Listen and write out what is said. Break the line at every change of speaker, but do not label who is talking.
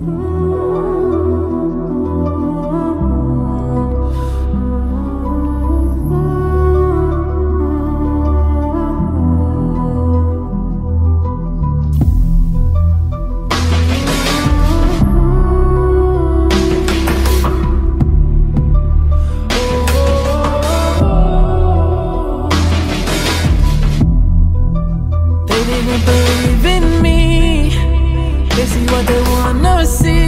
Mm-hmm. What they wanna see